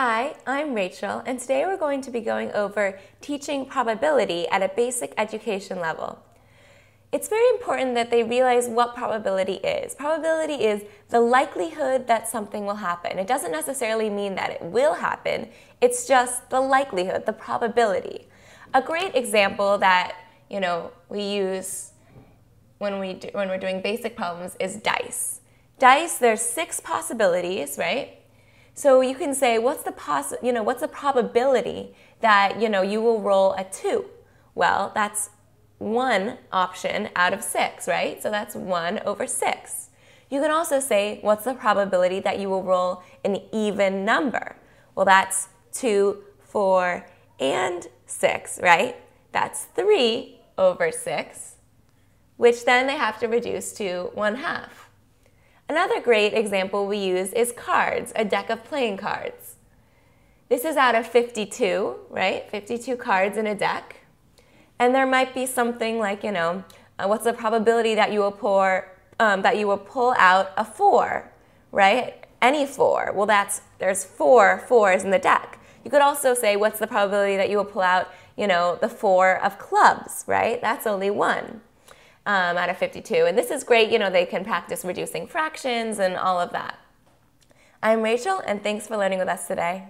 Hi, I'm Rachel, and today we're going to be going over teaching probability at a basic education level. It's very important that they realize what probability is. Probability is the likelihood that something will happen. It doesn't necessarily mean that it will happen, it's just the likelihood, the probability. A great example that, you know, we use when, we do, when we're doing basic problems is dice. Dice, there's six possibilities, right? So you can say, what's the poss- you know, what's the probability that you know you will roll a two? Well, that's one option out of six, right? So that's one over six. You can also say, what's the probability that you will roll an even number? Well, that's two, four, and six, right? That's three over six, which then they have to reduce to one half. Another great example we use is cards, a deck of playing cards. This is out of 52, right? 52 cards in a deck. And there might be something like, you know, uh, what's the probability that you will pour, um, that you will pull out a four, right? Any four. Well, that's there's four fours in the deck. You could also say, what's the probability that you will pull out, you know, the four of clubs, right? That's only one um, out of 52. And this is great, you know, they can practice reducing fractions and all of that. I'm Rachel, and thanks for learning with us today.